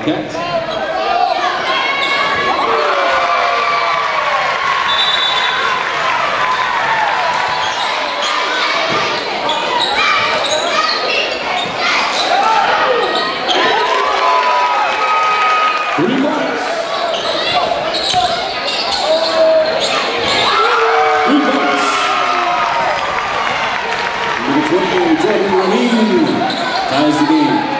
Wildcats. Three points. Number 20, Jordan Ramin ties the game.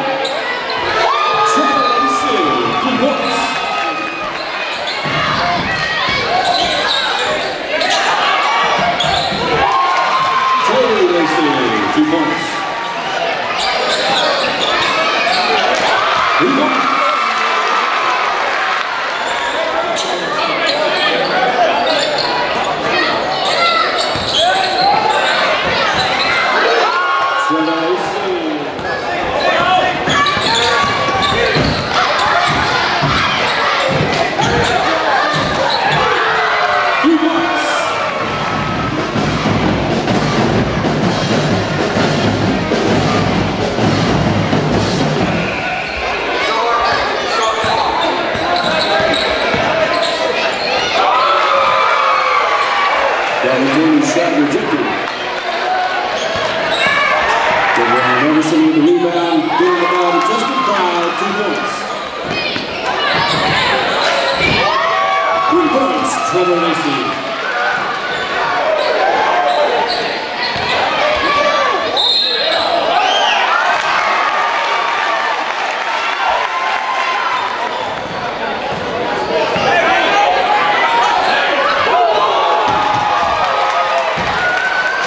Galvatoni shot rejected. DeBron Anderson with the rebound, giving the ball to Justin Pride, two points. Three points, Trevor Lacey.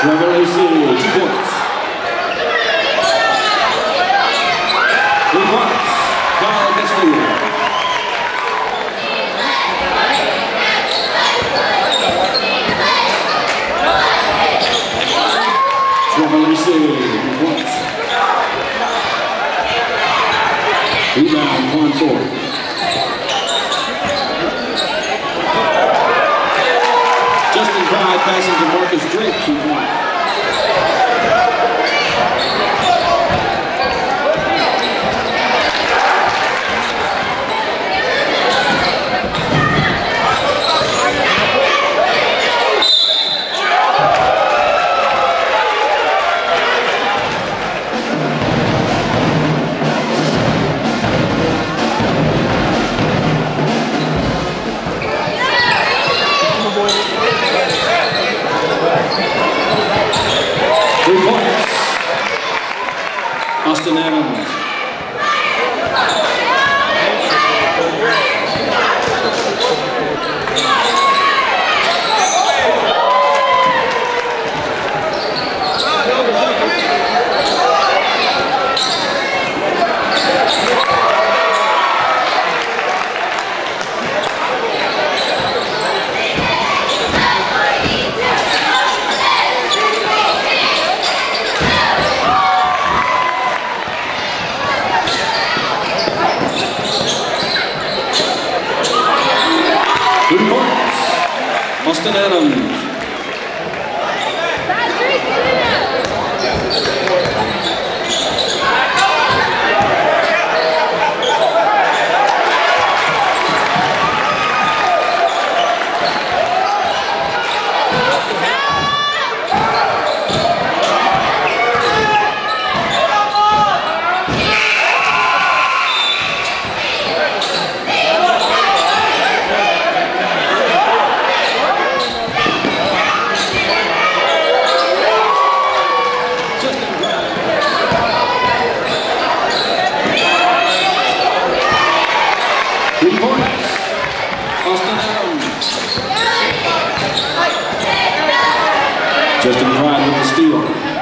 Trevor Lacey, two points. Three points, Kyle Casteel. Three points. Rebound, one four. Justin Pride passing to Marcus Drake, two points. Good points. Adams. Justin Pride with the steal.